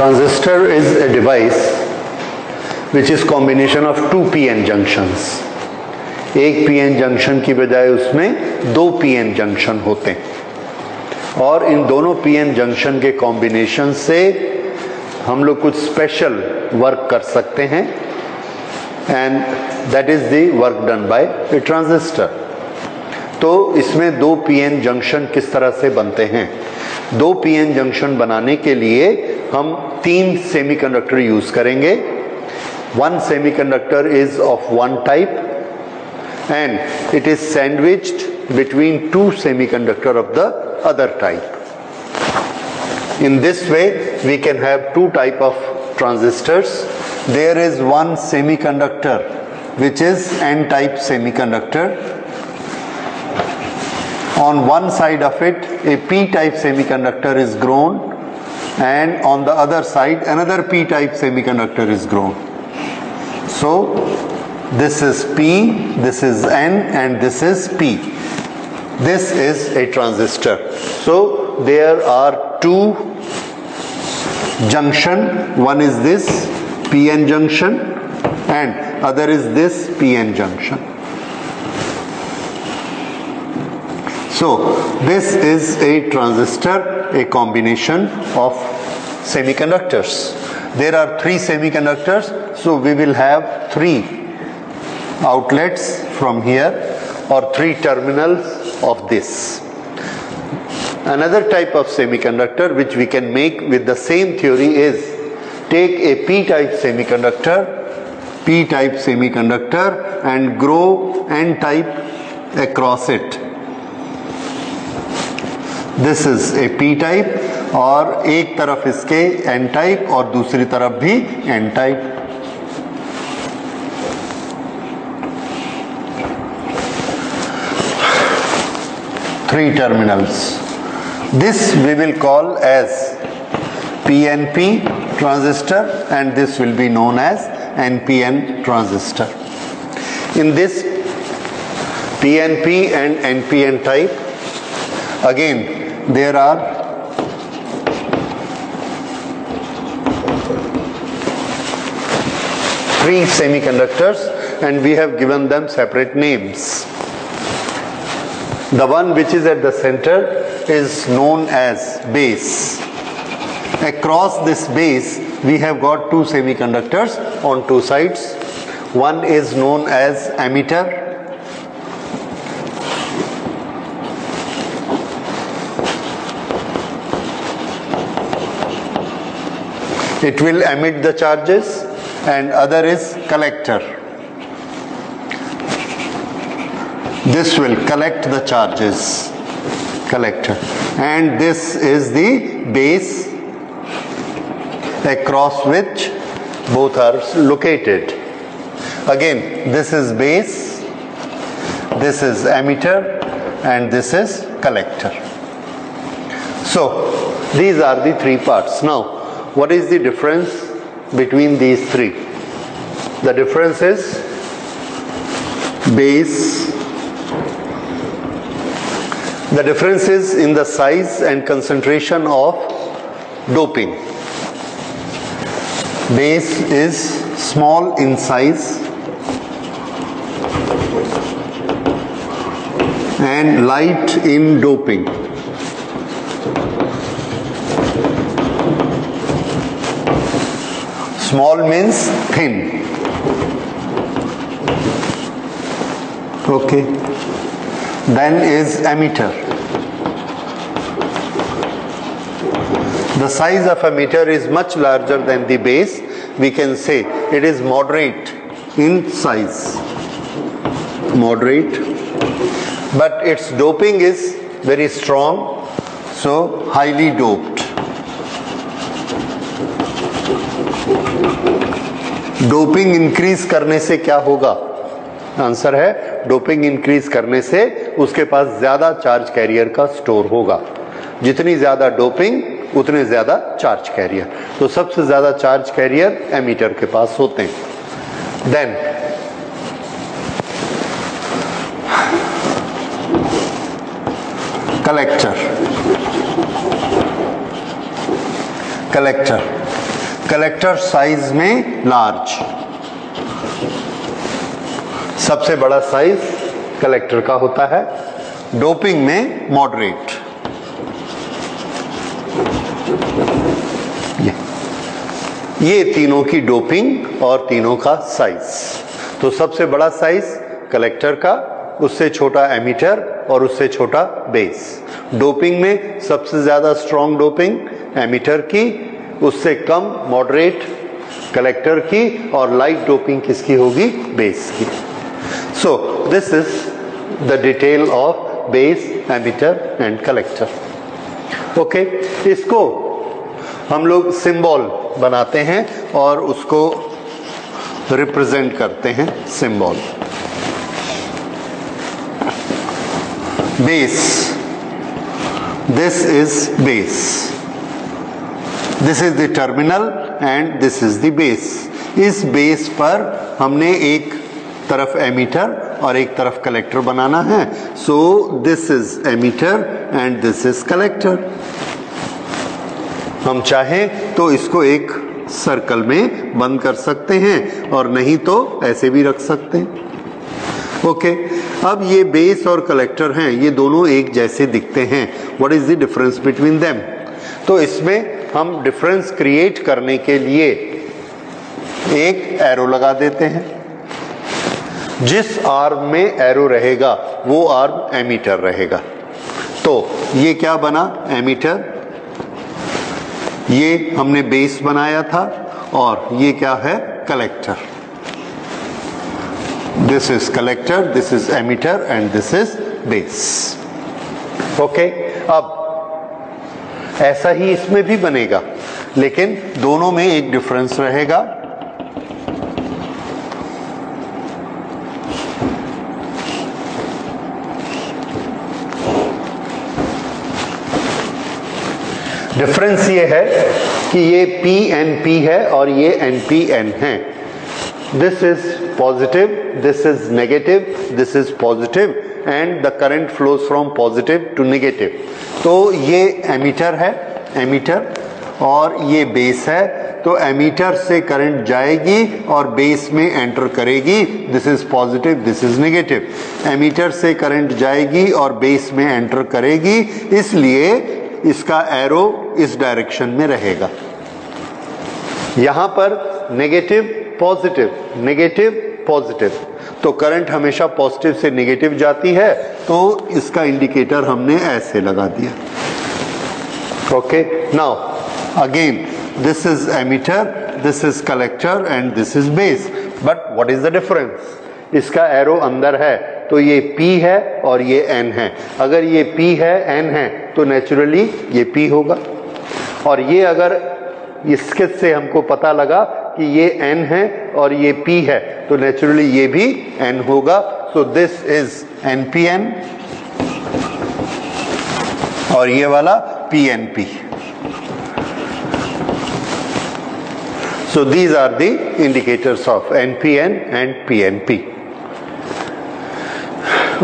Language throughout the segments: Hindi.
transistor is a device which is combination of two pn junctions. एक pn जंक्शन की बजाय उसमें दो pn जंक्शन होते हैं। और इन दोनों pn जंक्शन के कॉम्बिनेशन से हम लोग कुछ स्पेशल वर्क कर सकते हैं। And that is the work done by a transistor तो इसमें दो पीएन जंक्शन किस तरह से बनते हैं? दो पीएन जंक्शन बनाने के लिए हम तीन सेमीकंडक्टर यूज़ करेंगे। One semiconductor is of one type and it is sandwiched between two semiconductor of the other type in this way we can have two type of transistors there is one semiconductor which is N type semiconductor conductor on one side of it a p type semiconductor is grown and on the other side another p type semiconductor is grown. So this is p this is n and this is p. This is a transistor. So there are two junction. One is this pn junction and other is this pn junction so this is a transistor a combination of semiconductors there are three semiconductors so we will have three outlets from here or three terminals of this Another type of semiconductor which we can make with the same theory is take a p-type semiconductor, p-type semiconductor and grow n-type across it. This is a p-type और एक तरफ इसके n-type और दूसरी तरफ भी n-type. Three terminals. This we will call as PNP transistor and this will be known as NPN transistor. In this PNP and NPN type, again there are three semiconductors and we have given them separate names. The one which is at the center is known as base. Across this base, we have got two semiconductors on two sides. One is known as emitter. It will emit the charges and other is collector. This will collect the charges collector. And this is the base across which both are located. Again this is base this is emitter and this is collector. So these are the three parts. Now what is the difference between these three the difference is base the difference is in the size and concentration of doping. Base is small in size and light in doping. Small means thin. Okay. Then is emitter. The size of emitter is much larger than the base. We can say it is moderate in size. Moderate. But its doping is very strong, so highly doped. Doping increase करने से क्या होगा? आंसर है, डोपिंग इंक्रीज करने से उसके पास ज़्यादा चार्ज कैरियर का स्टोर होगा। जितनी ज़्यादा डोपिंग, उतने ज़्यादा चार्ज कैरियर तो सबसे ज़्यादा चार्ज कैरियर एमीटर के पास होते हैं। Then collector collector collector size में लार्ज सबसे बड़ा साइज़ कलेक्टर का होता है। डोपिंग में मॉडरेट ये। ये तीनों की डोपिंग और तीनों का साइज़ तो सबसे बड़ा साइज़ कलेक्टर का, उससे छोटा एमिटर और उससे छोटा बेस डोपिंग में सबसे ज़्यादा स्ट्रॉन्ग डोपिंग एमीटर की उससे कम मॉडरेट कलेक्टर की और लाइट डोपिंग किसकी होगी? बेस की। So this is the detail of base emitter and collector okay इसको हम लोग सिंबल बनाते हैं और उसको रिप्रेजेंट करते हैं symbol base this is base this is the terminal and this is the base इस बेस पर हमने एक तरफ़ एमीटर और एक तरफ़ कलेक्टर बनाना है। So this is emitter and this is collector हम चाहें तो इसको एक सर्कल में बंद कर सकते हैं और नहीं तो ऐसे भी रख सकते हैं। Okay okay. अब ये बेस और कलेक्टर हैं। ये दोनों एक जैसे दिखते हैं। What is the difference between them तो इसमें हम डिफरेंस क्रिएट करने के लिए एक एरो लगा देते हैं। जिस आर्म में एरो रहेगा, वो आर्म एमीटर रहेगा। तो ये क्या बना? एमीटर ये हमने बेस बनाया था और ये क्या है? Collector this is collector, this is emitter and this is base okay अब ऐसा ही इसमें भी बनेगा। लेकिन दोनों में एक डिफरेंस रहेगा। डिफरेंस ये है कि ये पी एन पी है और ये एन पी एन है। This is positive this is negative this is positive and the current flows from positive to negative. तो ये एमीटर है एमीटर और ये बेस है। तो एमीटर से करंट जाएगी और बेस में एंटर करेगी। This is positive this is negative emitter से करंट जाएगी और बेस में एंटर करेगी। इसलिए इसका एरो इस डायरेक्शन में रहेगा। यहाँ पर नेगेटिव पॉजिटिव नेगेटिव पॉजिटिव तो करंट हमेशा पॉजिटिव से नेगेटिव जाती है तो इसका इंडिकेटर हमने ऐसे लगा दिया। Okay now again this is emitter this is collector and this is base but what is the difference इसका एरो अंदर है तो ये P है और ये N है। अगर ये P है, N है तो नेचुरली ये P होगा। और ये अगर इसके से हमको पता लगा कि ये एन है और ये पी है तो नेचुरली ये भी एन होगा। So this is N P N और ये वाला P N P so these are the indicators of N P N and P N P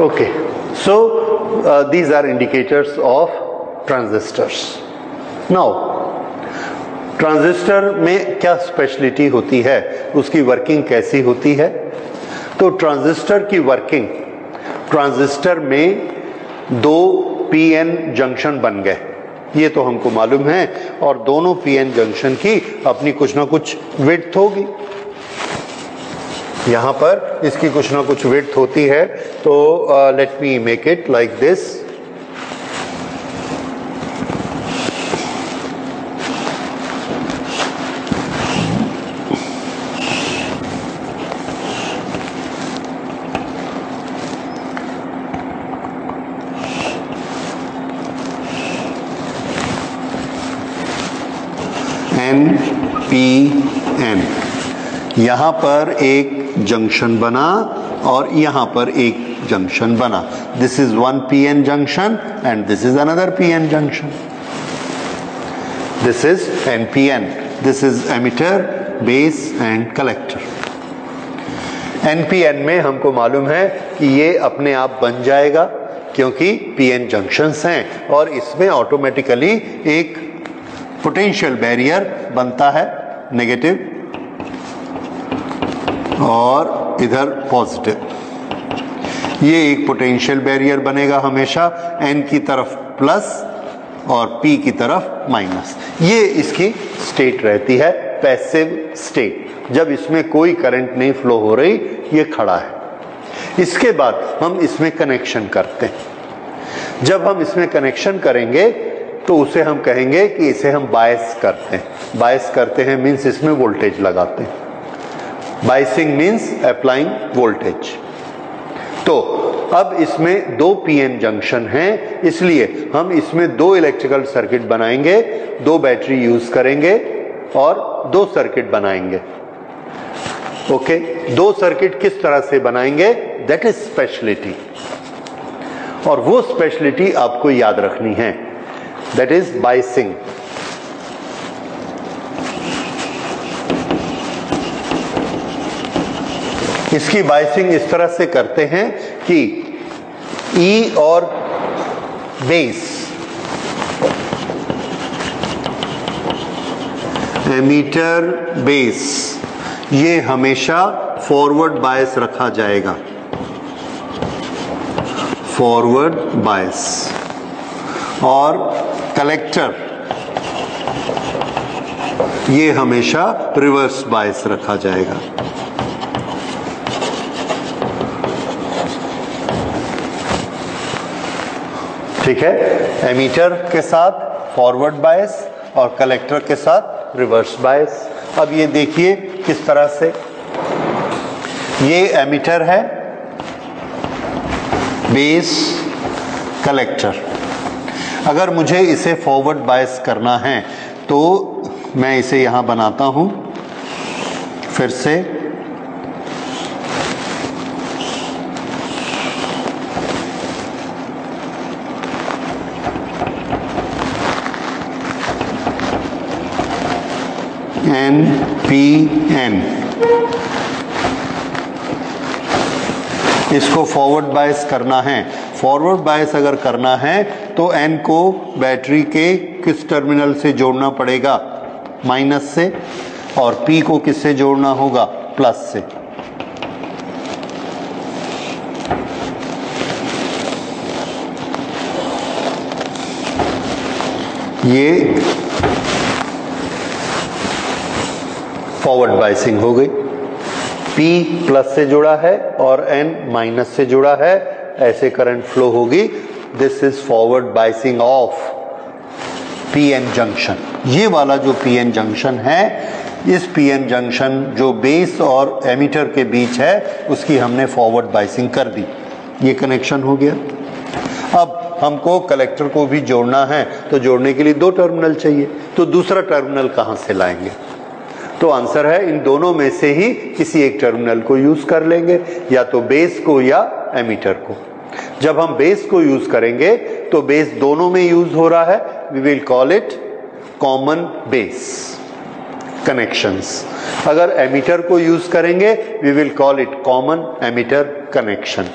okay so these are indicators of transistors now transistor में क्या स्पेशलिटी होती है? उसकी वर्किंग कैसी होती है? तो ट्रांजिस्टर की वर्किंग, ट्रांजिस्टर में दो पीएन जंक्शन बन गए। ये तो हमको मालूम है, और दोनों पीएन जंक्शन की अपनी कुछ ना कुछ विड्थ होगी। यहाँ पर इसकी कुछ ना कुछ विड्थ होती है तो let me make it like this यहाँ पर एक जंक्शन बना और यहाँ पर एक जंक्शन बना। This is one P N junction and this is another P N junction this is N P N this is emitter base and collector N P N में हमको मालूम है कि ये अपने आप बन जाएगा क्योंकि पी एन जंक्शंस हैं और इसमें ऑटोमेटिकली एक पोटेंशियल बैरियर बनता है नेगेटिव और इधर पॉजिटिव ये एक पोटेंशियल बैरियर बनेगा हमेशा एन की तरफ़ प्लस और पी की तरफ़ माइनस ये इसकी स्टेट रहती है पैसिव स्टेट जब इसमें कोई करंट नहीं फ्लो हो रही, ये खड़ा है. इसके बाद हम इसमें कनेक्शन करते हैं. जब हम इसमें कनेक्शन करेंगे तो उसे हम कहेंगे कि इसे हम बायस करते हैं. बायस करते हैं मीन्स इसमें वोल्टेज लगाते हैं. Biasing means applying voltage. तो अब इसमें दो पीएन जंक्शन हैं, इसलिए हम इसमें दो इलेक्ट्रिकल सर्किट बनाएँगे, दो बैटरी यूज़ करेंगे और दो सर्किट बनाएँगे। ओके, दो सर्किट किस तरह से बनाएँगे? दैट इज़ स्पेशलिटी और वो स्पेशलिटी आपको याद रखनी है। That is biasing. इसकी बाइसिंग इस तरह से करते हैं कि ई e और बेस एमीटर बेस ये हमेशा फॉरवर्ड बायस रखा जाएगा. फॉरवर्ड बायस और कलेक्टर ये हमेशा रिवर्स बायस रखा जाएगा. ठीक है? एमीटर के साथ फॉरवर्ड बायस और कलेक्टर के साथ रिवर्स बायस अब ये देखिए किस तरह से। ये एमीटर है बेस कलेक्टर अगर मुझे इसे फॉरवर्ड बायस करना है तो मैं इसे यहाँ बनाता हूँ, फिर से। एन पी एन इसको फॉरवर्ड बायस करना है। फॉरवर्ड बायस अगर करना है तो एन को बैटरी के किस टर्मिनल से जोड़ना पड़ेगा? माइनस से। और पी को किससे जोड़ना होगा? प्लस से। ये फॉरवर्ड बाइसिंग हो गई। P प्लस से जुड़ा है और N माइनस से जुड़ा है। ऐसे करंट फ्लो होगी। This is forward biasing of PN junction ये वाला जो पीएन जंक्शन है, इस पीएन जंक्शन जो बेस और एमीटर के बीच है, उसकी हमने फॉरवर्ड बाइसिंग कर दी। ये कनेक्शन हो गया। अब हमको कलेक्टर को भी जोड़ना है तो जोड़ने के लिए दो टर्मिनल चाहिए। तो दूसरा टर्मिनल कहाँ से लाएँगे? तो आंसर है, इन दोनों में से ही किसी एक टर्मिनल को यूज़ कर लेंगे, या तो बेस को या एमीटर को। जब हम बेस को यूज़ करेंगे तो बेस दोनों में यूज़ हो रहा है we will call it common base connections अगर एमीटर को यूज़ करेंगे we will call it common emitter connection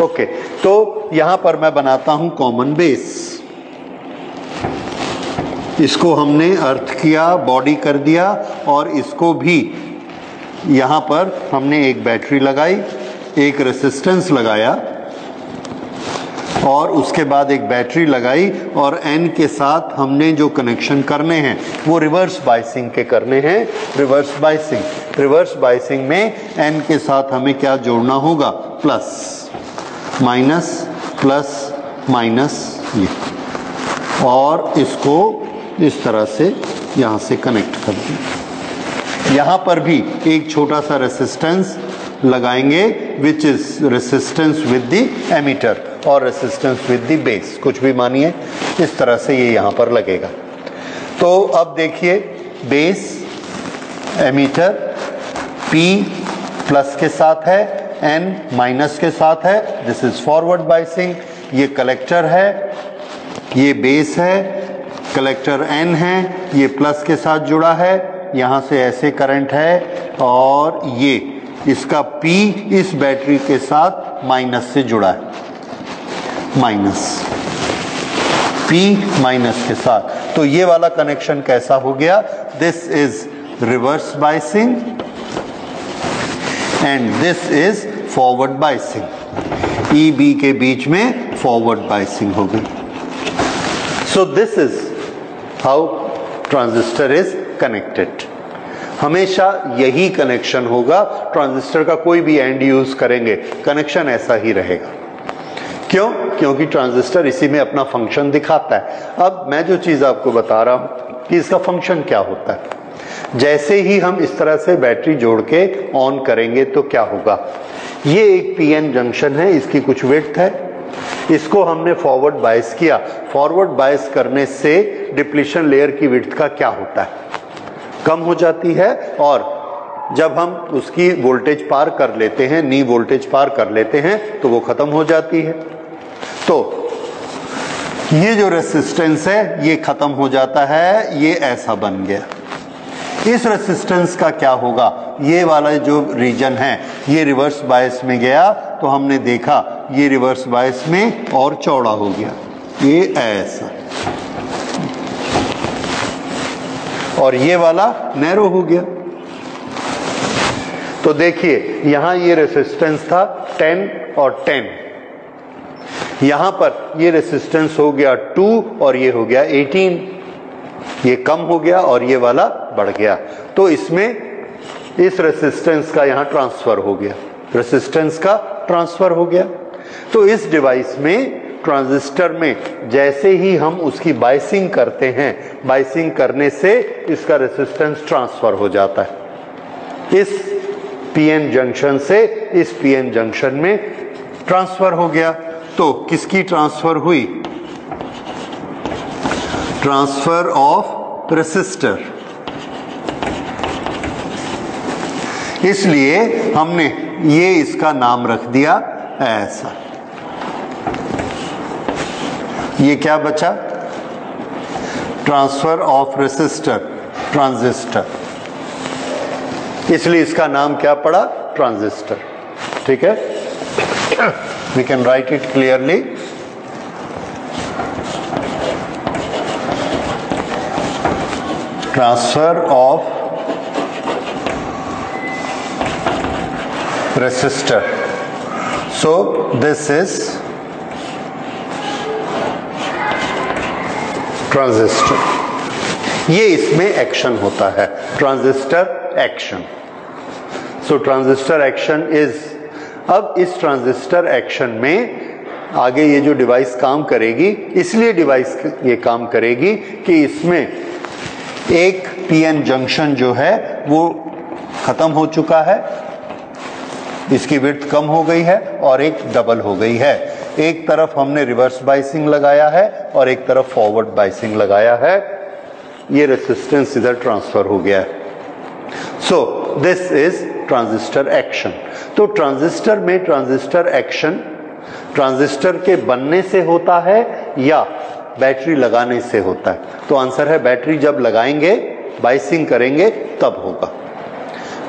okay तो यहाँ पर मैं बनाता हूँ कॉमन बेस इसको हमने अर्थ किया बॉडी कर दिया और इसको भी यहाँ पर हमने एक बैटरी लगाई, एक रेसिस्टेंस लगाया और उसके बाद एक बैटरी लगाई और एन के साथ हमने जो कनेक्शन करने हैं, वो रिवर्स बाइसिंग के करने हैं रिवर्स बाइसिंग रिवर्स बाइसिंग में एन के साथ हमें क्या जोड़ना होगा? प्लस माइनस प्लस माइनस ये। और इसको इस तरह से यहाँ से कनेक्ट कर दें। यहाँ पर भी एक छोटा सा रेसिस्टेंस लगाएँगे which is resistance with the emitter और रेसिस्टेंस विद द बेस कुछ भी मानिए, इस तरह से ये यहाँ पर लगेगा। तो अब देखिए बेस एमीटर P प्लस के साथ है, N माइनस के साथ है। दिस इज़ फॉरवर्ड बाइसिंग ये कलेक्टर है, ये बेस है कलेक्टर एन है, ये प्लस के साथ जुड़ा है, यहाँ से ऐसे करंट है, और ये, इसका P इस बैटरी के साथ माइनस से जुड़ा है। माइनस P माइनस के साथ। तो ये वाला कनेक्शन कैसा हो गया? This is reverse biasing and this is forward biasing E B के बीच में फॉरवर्ड बाइसिंग हो गई। So this is how transistor is connected हमेशा यही कनेक्शन होगा ट्रांजिस्टर का कोई भी एंड यूज़ करेंगे कनेक्शन ऐसा ही रहेगा। क्यों? क्योंकि ट्रांजिस्टर इसी में अपना फ़ंक्शन दिखाता है। अब मैं जो चीज़ आपको बता रहा हूँ कि इसका फ़ंक्शन क्या होता है। जैसे ही हम इस तरह से बैटरी जोड़ के ऑन करेंगे तो क्या होगा? ये एक पीएन जंक्शन है, इसकी कुछ वेट है। इसको हमने फॉरवर्ड बायस किया। फॉरवर्ड बायस करने से डिप्लीशन लेयर की विड्थ का क्या होता है? कम हो जाती है और जब हम उसकी वोल्टेज पार कर लेते हैं, नी वोल्टेज पार कर लेते हैं तो वो खत्म हो जाती है। तो ये जो रेसिस्टेंस है, ये खत्म हो जाता है, ये ऐसा बन गया। इस रेसिस्टेंस का क्या होगा? ये वाला जो रीजन है, ये रिवर्स बायस में गया तो हमने देखा, ये रिवर्स बायस में और चौड़ा हो गया। ये ऐसा। और ये वाला नैरो हो गया। तो देखिए, यहाँ ये रेसिस्टेंस था 10 और 10 यहाँ पर ये रेसिस्टेंस हो गया 2 और ये हो गया 18 ये कम हो गया और ये वाला बढ़ गया। तो इसमें इस रेसिस्टेंस का यहाँ ट्रांसफ़र हो गया। रेसिस्टेंस का ट्रांसफ़र हो गया। तो इस डिवाइस में ट्रांजिस्टर में जैसे ही हम उसकी बाइसिंग करते हैं बाइसिंग करने से इसका रेसिस्टेंस ट्रांसफ़र हो जाता है। इस पीएन जंक्शन से इस पीएन जंक्शन में ट्रांसफ़र हो गया। तो किसकी ट्रांसफ़र हुई? ट्रांसफ़र ऑफ़ रेसिस्टर इसलिए हमने ये इसका नाम रख दिया ऐसा। ये क्या बचा? ट्रांसफ़र ऑफ़ रेसिस्टर ट्रांजिस्टर इसलिए इसका नाम क्या पड़ा? ट्रांजिस्टर ठीक है? We can write it clearly transfer of resistor. So, this is transistor ये इसमें एक्शन होता है transistor action so transistor action is अब इस ट्रांजिस्टर एक्शन में आगे ये जो डिवाइस काम करेगी, इसलिए डिवाइस ये काम करेगी कि इसमें एक पीएन जंक्शन जो है, वो खत्म हो चुका है। इसकी विड्थ कम हो गई है और एक डबल हो गई है। एक तरफ़ हमने रिवर्स बाइसिंग लगाया है और एक तरफ़ फॉरवर्ड बाइसिंग लगाया है। ये रेसिस्टेंस इधर ट्रांसफ़र हो गया है। So this is transistor action तो ट्रांजिस्टर में ट्रांजिस्टर एक्शन ट्रांजिस्टर के बनने से होता है या बैटरी लगाने से होता है। तो आंसर है, बैटरी जब लगाएँगे, बाइसिंग करेंगे, तब होगा।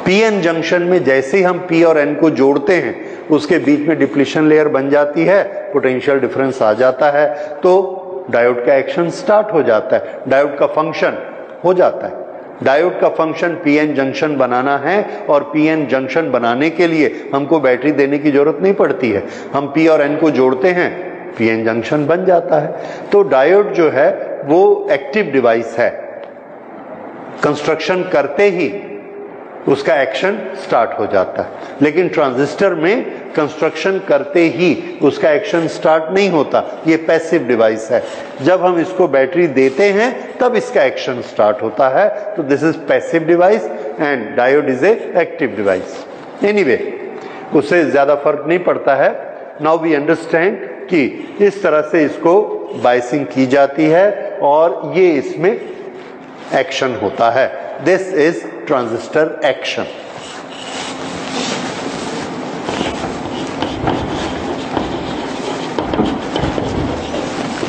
पीएन जंक्शन में जैसे ही हम पी और एन को जोड़ते हैं, उसके बीच में डिप्लीशन लेयर बन जाती है, पोटेंशियल डिफरेंस आ जाता है तो डायोड का एक्शन स्टार्ट हो जाता है। डायोड का फ़ंक्शन हो जाता है। डायोड का फ़ंक्शन पीएन जंक्शन बनाना है और पीएन जंक्शन बनाने के लिए हमको बैटरी देने की ज़रूरत नहीं पड़ती है। हम पी और एन को जोड़ते हैं पीएन जंक्शन बन जाता है। तो डायोड जो है, वो एक्टिव डिवाइस है। कंस्ट्रक्शन करते ही उसका एक्शन स्टार्ट हो जाता है। लेकिन ट्रांजिस्टर में कंस्ट्रक्शन करते ही उसका एक्शन स्टार्ट नहीं होता। ये पैसिव डिवाइस है। जब हम इसको बैटरी देते हैं, तब इसका एक्शन स्टार्ट होता है। तो this is passive device and diode is a active device anyway उससे ज़्यादा फ़र्क नहीं पड़ता है। नाउ वी अंडरस्टैंड कि इस तरह से इसको बाइसिंग की जाती है और ये इसमें एक्शन होता है। This is transistor action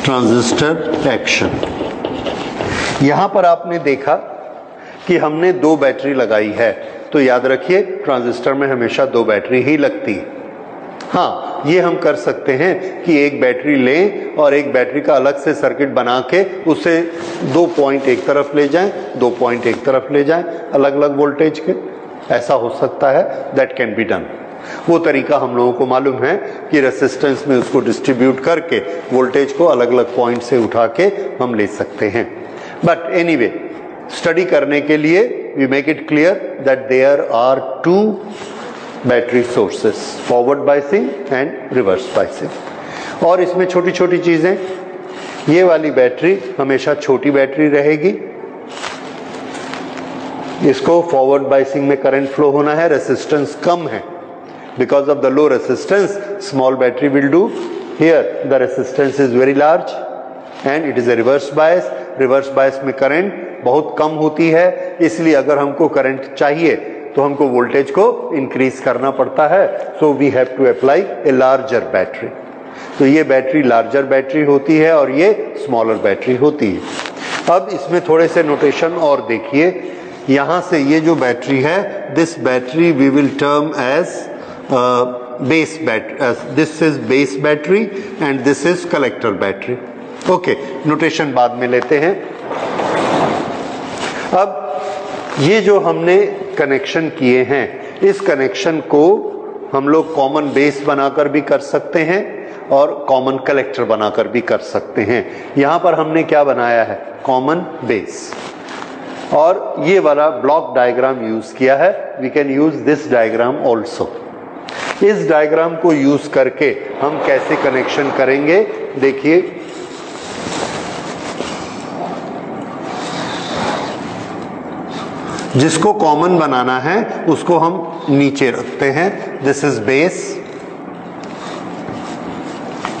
transistor action यहाँ पर आपने देखा कि हमने दो बैटरी लगाई है। तो याद रखिए ट्रांजिस्टर में हमेशा दो बैटरी ही लगती है ये हम कर सकते हैं कि एक बैटरी लें और एक बैटरी का अलग से सर्किट बना के उसे दो पॉइंट एक तरफ़ ले जाएँ, दो पॉइंट एक तरफ़ ले जाएँ अलग अलग वोल्टेज के। ऐसा हो सकता है दैट कैन बी डन वो तरीका हम लोगों को मालूम है कि रेसिस्टेंस में उसको डिस्ट्रीब्यूट करके वोल्टेज को अलग अलग पॉइंट से उठा के हम ले सकते हैं। बट एनी स्टडी करने के लिए we make it clear that there are two battery sources forward biasing and reverse biasing और इसमें छोटी छोटी चीज़ें, ये वाली बैटरी हमेशा छोटी बैटरी रहेगी। इसको फॉरवर्ड बाइसिंग में करंट फ्लो होना है रेसिस्टेंस कम है। Because of the low resistance, small battery will do. Here, the resistance is very large and it is a reverse bias. Reverse bias में करंट बहुत कम होती है, इसलिए अगर हमको करंट चाहिए तो हमको वोल्टेज को इंक्रीज करना पड़ता है। So we have to apply a larger battery तो ये बैटरी लार्जर बैटरी होती है और ये स्मॉलर बैटरी होती है। अब इसमें थोड़े से नोटेशन और देखिए। यहाँ से ये जो बैटरी है this battery we will term as base battery this is base battery and this is collector battery okay notation बाद में लेते हैं। अब ये जो हमने कनेक्शन किए हैं, इस कनेक्शन को हम लोग कॉमन बेस बनाकर भी कर सकते हैं और कॉमन कलेक्टर बनाकर भी कर सकते हैं। यहाँ पर हमने क्या बनाया है? कॉमन बेस और ये वाला ब्लॉक डायग्राम यूज़ किया है। We can use this diagram also इस डायग्राम को यूज़ करके हम कैसे कनेक्शन करेंगे? देखिए जिसको कॉमन बनाना है, उसको हम नीचे रखते हैं। This is base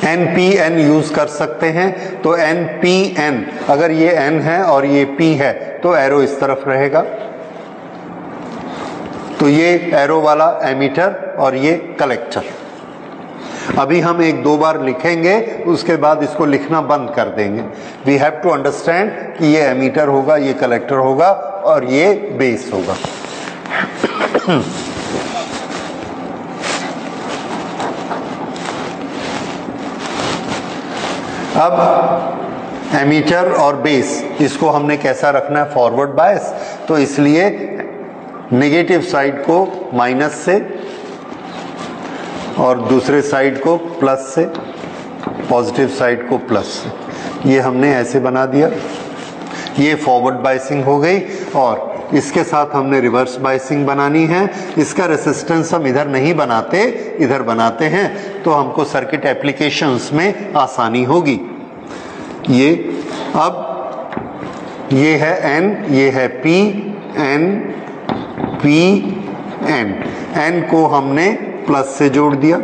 N P N use कर सकते हैं। तो एन पी एन अगर ये एन है और ये पी है तो एरो इस तरफ़ रहेगा। तो ये एरो वाला एमीटर और ये कलेक्टर अभी हम एक दो बार लिखेंगे, उसके बाद इसको लिखना बंद कर देंगे। वी हैव टू अंडरस्टैंड कि ये एमीटर होगा, ये कलेक्टर होगा और ये बेस होगा। अब एमीटर और बेस इसको हमने कैसा रखना है? फॉरवर्ड बायस तो इसलिए नेगेटिव साइड को माइनस से और दूसरे साइड को प्लस से पॉजिटिव साइड को प्लस से। ये हमने ऐसे बना दिया। ये फॉरवर्ड बाइसिंग हो गई और इसके साथ हमने रिवर्स बाइसिंग बनानी है। इसका रेसिस्टेंस हम इधर नहीं बनाते, इधर बनाते हैं। तो हमको सर्किट एप्लीकेशंस में आसानी होगी। ये, अब ये है एन ये है P N P N N को हमने प्लस से जोड़ दिया।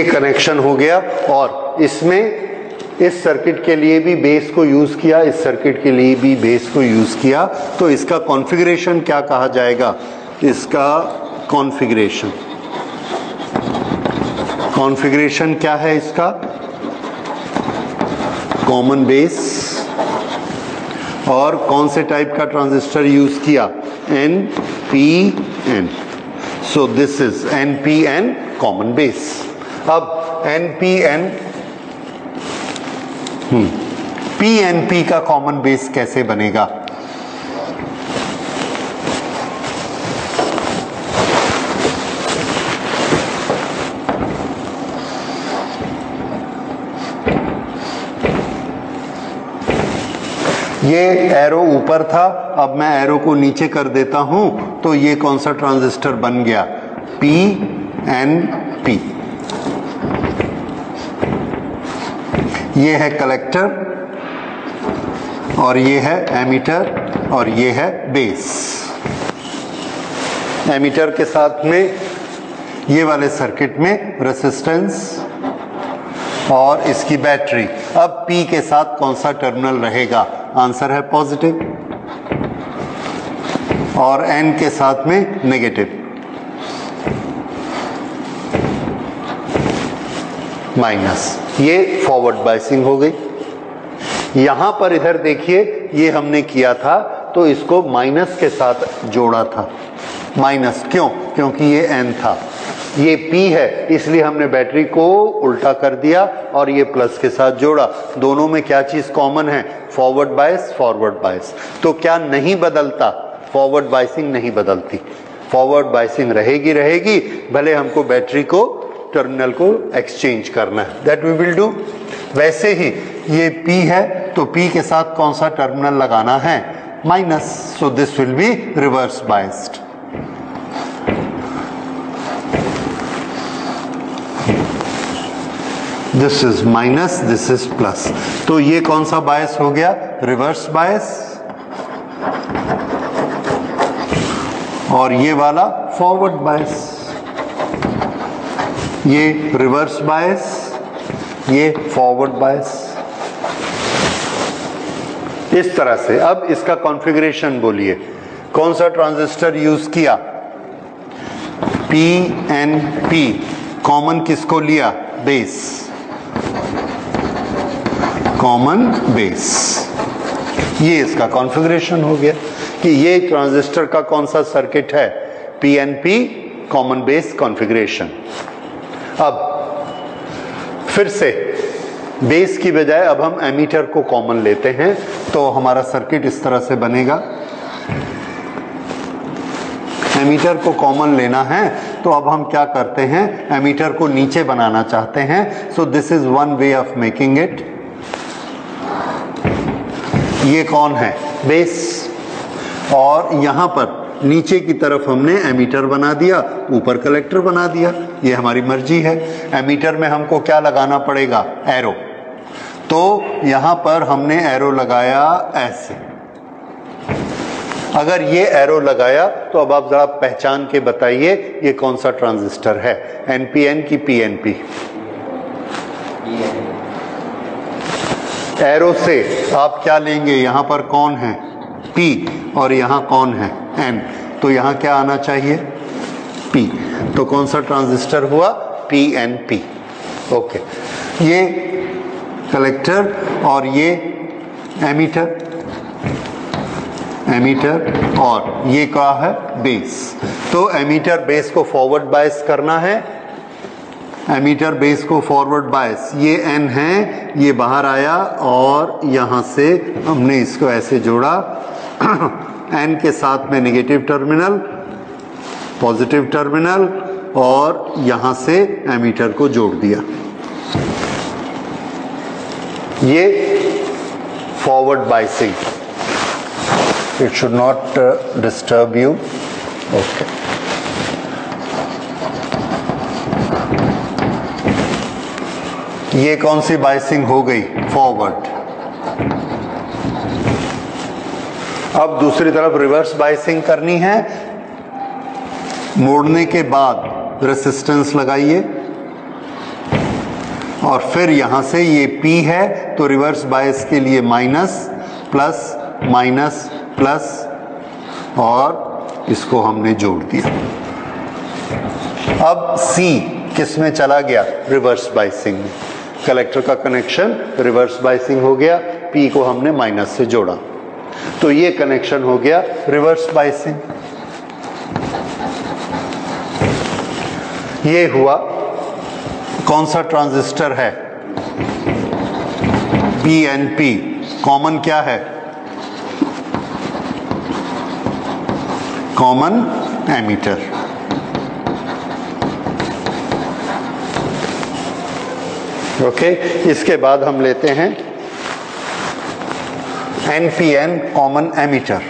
ये कनेक्शन हो गया और इसमें इस सर्किट के लिए भी बेस को यूज़ किया, इस सर्किट के लिए भी बेस को यूज़ किया। तो इसका कॉन्फ़िगरेशन क्या कहा जाएगा? इसका कॉन्फ़िगरेशन कॉन्फ़िगरेशन क्या है इसका? कॉमन बेस और कौन से टाइप का ट्रांजिस्टर यूज़ किया? N P N so this is N P N common base अब N P N P N P का कॉमन बेस कैसे बनेगा? ये एरो ऊपर था अब मैं एरो को नीचे कर देता हूँ तो ये कौन सा ट्रांजिस्टर बन गया? पी एन पी ये है कलेक्टर और ये है एमीटर और ये है बेस एमीटर के साथ में ये वाले सर्किट में रेसिस्टेंस और इसकी बैटरी अब P के साथ कौन सा टर्मिनल रहेगा? आंसर है पॉजिटिव और N के साथ में नेगेटिव माइनस ये फॉरवर्ड बाइसिंग हो गई। यहाँ पर इधर देखिए, ये हमने किया था तो इसको माइनस के साथ जोड़ा था। माइनस क्यों? क्योंकि ये एन था। ये P है, इसलिए हमने बैटरी को उल्टा कर दिया और ये प्लस के साथ जोड़ा। दोनों में क्या चीज़ कॉमन है? फॉरवर्ड बायस फॉरवर्ड बायस तो क्या नहीं बदलता? फॉरवर्ड बाइसिंग नहीं बदलती। फॉरवर्ड बाइसिंग रहेगी रहेगी, भले हमको बैटरी को टर्मिनल को एक्सचेंज करना है। दैट वी विल डू वैसे ही ये P है तो P के साथ कौन सा टर्मिनल लगाना है? Minus so this will be reverse biased this is minus this is plus तो ये कौन सा बायस हो गया? रिवर्स बायस और ये वाला फॉरवर्ड बायस ये रिवर्स बायस ये फॉरवर्ड बायस इस तरह से, अब इसका कॉन्फ़िगरेशन बोलिए। कौन सा ट्रांजिस्टर यूज़ किया? पी एन पी कॉमन किसको लिया? बेस कॉमन बेस ये इसका कॉन्फ़िगरेशन हो गया कि ये ट्रांजिस्टर का कौन सा सर्किट है? P N P common base configuration अब फिर से बेस की बजाय अब हम एमीटर को कॉमन लेते हैं तो हमारा सर्किट इस तरह से बनेगा। एमीटर को कॉमन लेना है तो अब हम क्या करते हैं? एमीटर को नीचे बनाना चाहते हैं। So this is one way of making it ये कौन है? बेस और यहाँ पर नीचे की तरफ़ हमने एमीटर बना दिया, ऊपर कलेक्टर बना दिया। ये हमारी मर्ज़ी है। एमीटर में हमको क्या लगाना पड़ेगा? एरो। तो यहाँ पर हमने एरो लगाया ऐसे अगर ये एरो लगाया तो अब आप जरा पहचान के बताइए, ये कौन सा ट्रांजिस्टर है? एनपीएन की पीएनपी एरो से आप क्या लेंगे? यहाँ पर कौन है? P. और यहाँ कौन है? N तो यहाँ क्या आना चाहिए? P. तो कौन सा ट्रांजिस्टर हुआ? पी एन पी ओके ये कलेक्टर और ये एमीटर एमीटर और ये क्या है? बेस तो एमीटर बेस को फॉरवर्ड बायस करना है। एमीटर बेस को फॉरवर्ड बायस ये एन है, ये बाहर आया और यहाँ से हमने इसको ऐसे जोड़ा। एन के साथ में नेगेटिव टर्मिनल पॉजिटिव टर्मिनल और यहाँ से एमीटर को जोड़ दिया। ये forward biasing it should not disturb you okay ये कौन सी बाइसिंग हो गई? फॉरवर्ड अब दूसरी तरफ़ रिवर्स बाइसिंग करनी है। मोड़ने के बाद रेसिस्टेंस लगाइए। और फिर यहाँ से ये P है तो रिवर्स बायस के लिए माइनस प्लस माइनस प्लस और इसको हमने जोड़ दिया। अब C किसमें चला गया? रिवर्स बाइसिंग में। कलेक्टर का कनेक्शन रिवर्स बाइसिंग हो गया। पी को हमने माइनस से जोड़ा। तो ये कनेक्शन हो गया रिवर्स बाइसिंग ये हुआ कौन सा ट्रांजिस्टर है? पी एन पी कॉमन क्या है? कॉमन एमीटर ओके okay, इसके बाद हम लेते हैं एनपीएन कॉमन एमीटर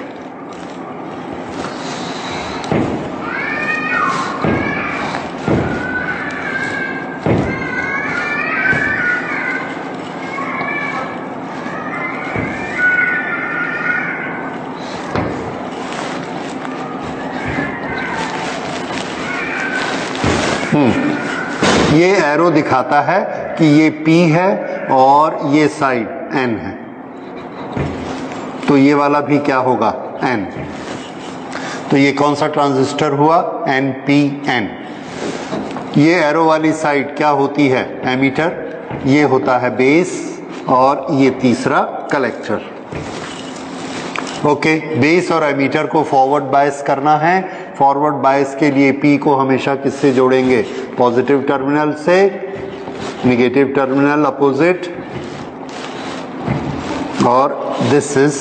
ये एरो दिखाता है कि ये P है और ये साइड N है। तो ये वाला भी क्या होगा? एन तो ये कौन सा ट्रांजिस्टर हुआ? एन पी एन ये एरो वाली साइड क्या होती है? एमीटर ये होता है बेस और ये तीसरा कलेक्टर ओके बेस और एमीटर को फॉरवर्ड बायस करना है। फॉरवर्ड बायस के लिए पी को हमेशा किससे जोड़ेंगे? पॉजिटिव टर्मिनल से नेगेटिव टर्मिनल अपोजिट और this is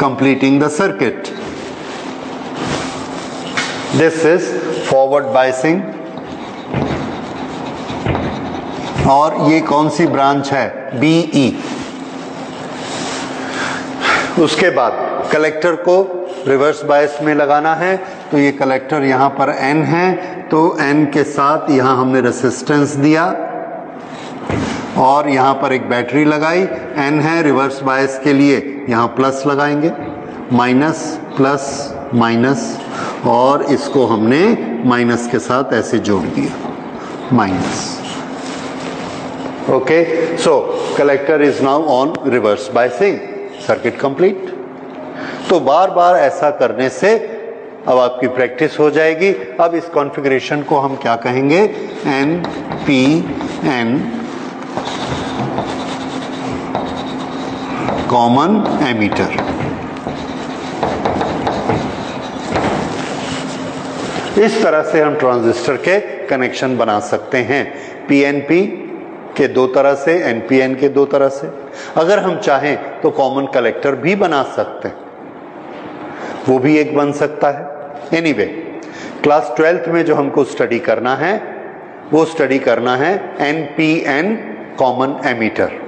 completing the circuit this is forward biasing और ये कौन सी ब्रांच है? बीई उसके बाद कलेक्टर को रिवर्स बायस में लगाना है। तो ये कलेक्टर यहाँ पर एन है। तो एन के साथ यहाँ हमने रेसिस्टेंस दिया। और यहाँ पर एक बैटरी लगाई एन है रिवर्स बायस के लिए, यहाँ प्लस लगाएँगे, माइनस, प्लस, माइनस, और इसको हमने माइनस के साथ ऐसे जोड़ दिया, minus. Okay so collector is now on reverse biasing circuit complete तो बार बार ऐसा करने से अब आपकी प्रैक्टिस हो जाएगी। अब इस कॉन्फ़िगरेशन को हम क्या कहेंगे? N P N common emitter इस तरह से हम ट्रांजिस्टर के कनेक्शन बना सकते हैं। पीएनपी के दो तरह से एनपीएन के दो तरह से। अगर हम चाहें तो कॉमन कलेक्टर भी बना सकते हैं। वो भी एक बन सकता है। एनीवे क्लास ट्वेल्थ में जो हमको स्टडी करना है, वो स्टडी करना है N P N common emitter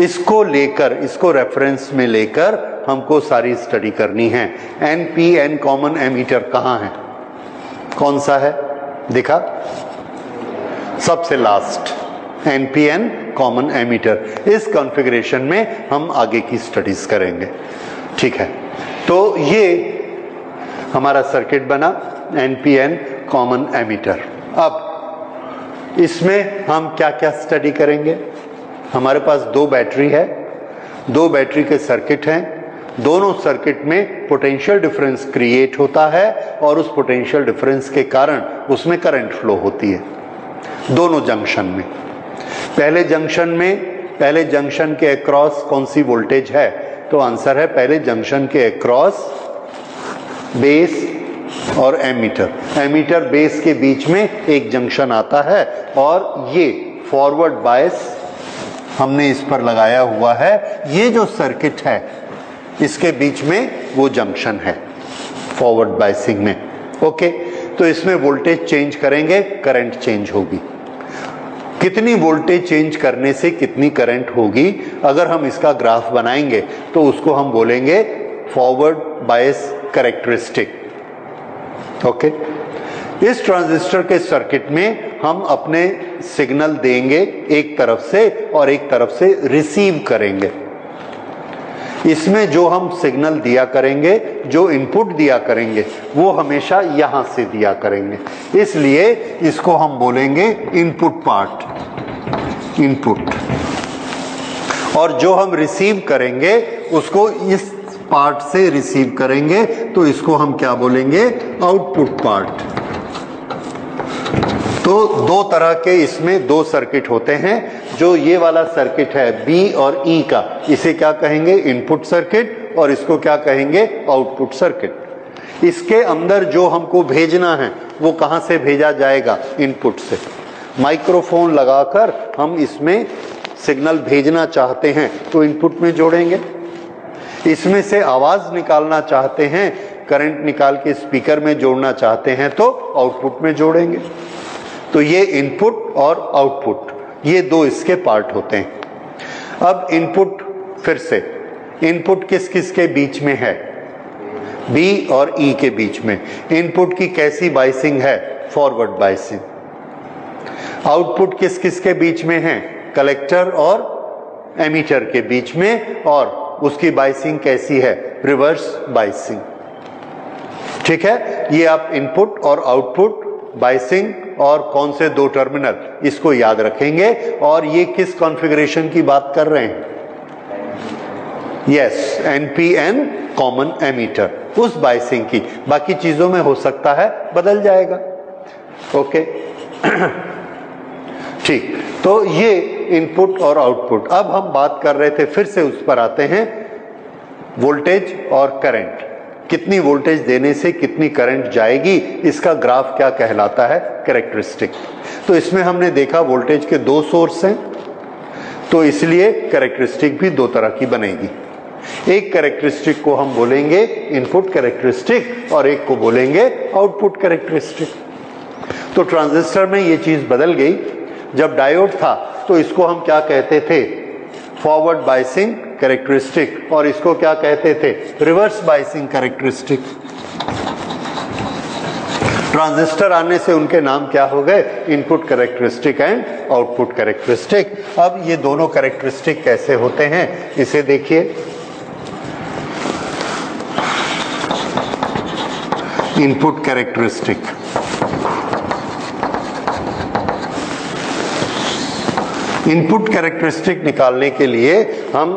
इसको लेकर, इसको रेफरेंस में लेकर हमको सारी स्टडी करनी है। N P N common emitter कहाँ है? कौन सा है? देखा? सबसे last N P N common emitter इस कॉन्फ़िगरेशन में हम आगे की स्टडीज़ करेंगे। ठीक है? तो ये हमारा सर्किट बना एनपीएन कॉमन एमीटर अब इसमें हम क्या क्या स्टडी करेंगे? हमारे पास दो बैटरी है, दो बैटरी के सर्किट हैं, दोनों सर्किट में पोटेंशियल डिफरेंस क्रिएट होता है और उस पोटेंशियल डिफरेंस के कारण उसमें करंट फ्लो होती है, दोनों जंक्शन में। पहले जंक्शन में, पहले जंक्शन के अक्रॉस कौन सी वोल्टेज है? तो आंसर है पहले जंक्शन के अक्रॉस बेस और एमीटर एमीटर बेस के बीच में एक जंक्शन आता है और ये फॉरवर्ड बायस हमने इस पर लगाया हुआ है। ये जो सर्किट है, इसके बीच में वो जंक्शन है फॉरवर्ड बायसिंग में। ओके तो इसमें वोल्टेज चेंज करेंगे करंट चेंज होगी। कितनी वोल्टेज चेंज करने से कितनी करंट होगी, अगर हम इसका ग्राफ बनाएँगे तो उसको हम बोलेंगे फॉरवर्ड बायस करेक्टरिस्टिक ओके इस ट्रांजिस्टर के सर्किट में हम अपने सिग्नल देंगे एक तरफ़ से और एक तरफ़ से रिसीव करेंगे। इसमें जो हम सिग्नल दिया करेंगे, जो इनपुट दिया करेंगे, वो हमेशा यहाँ से दिया करेंगे। इसलिए इसको हम बोलेंगे इनपुट पार्ट, इनपुट। और जो हम रिसीव करेंगे, उसको इस पार्ट से रिसीव करेंगे तो इसको हम क्या बोलेंगे? Output part. तो दो तरह के इसमें दो सर्किट होते हैं, जो ये वाला सर्किट है बी और ई e का। इसे क्या कहेंगे? इनपुट सर्किट और इसको क्या कहेंगे? आउटपुट सर्किट इसके अंदर जो हमको भेजना है, वो कहाँ से भेजा जाएगा? इनपुट से। माइक्रोफोन लगाकर हम इसमें सिग्नल भेजना चाहते हैं तो इनपुट में जोड़ेंगे। इसमें से आवाज़ निकालना चाहते हैं करंट निकाल के स्पीकर में जोड़ना चाहते हैं तो आउटपुट में जोड़ेंगे। तो ये इनपुट और आउटपुट ये दो इसके पार्ट होते हैं। अब इनपुट फिर से इनपुट किस किस के बीच में है? बी और ई e के बीच में। इनपुट की कैसी बाइसिंग है? फॉरवर्ड बाइसिंग आउटपुट किस किस के बीच में है? कलेक्टर और एमीटर के बीच में, और उसकी बाइसिंग कैसी है? रिवर्स बाइसिंग ठीक है? ये आप इनपुट और आउटपुट बाइसिंग और कौन से दो टर्मिनल, इसको याद रखेंगे। और ये किस कॉन्फ़िगरेशन की बात कर रहे हैं? यस एनपीएन कॉमन एमीटर उस बाइसिंग की। बाकी चीज़ों में हो सकता है, बदल जाएगा। ओके ठीक तो ये इनपुट और आउटपुट अब हम बात कर रहे थे, फिर से उस पर आते हैं। वोल्टेज और करंट कितनी वोल्टेज देने से कितनी करंट जाएगी, इसका ग्राफ क्या कहलाता है? कैरेक्टरिस्टिक तो इसमें हमने देखा वोल्टेज के दो सोर्स हैं तो इसलिए कैरेक्टरिस्टिक भी दो तरह की बनेगी। एक कैरेक्टरिस्टिक को हम बोलेंगे इनपुट कैरेक्टरिस्टिक और एक को बोलेंगे आउटपुट कैरेक्टरिस्टिक तो ट्रांजिस्टर में ये चीज़ बदल गई। जब डायोड था तो इसको हम क्या कहते थे? फॉरवर्ड बाइसिंग कैरेक्टरिस्टिक और इसको क्या कहते थे? रिवर्स बाइसिंग कैरेक्टरिस्टिक ट्रांजिस्टर आने से उनके नाम क्या हो गए? Input characteristic and output characteristic अब ये दोनों कैरेक्टरिस्टिक कैसे होते हैं? इसे देखिए। इनपुट कैरेक्टरिस्टिक इनपुट कैरेक्टरिस्टिक निकालने के लिए हम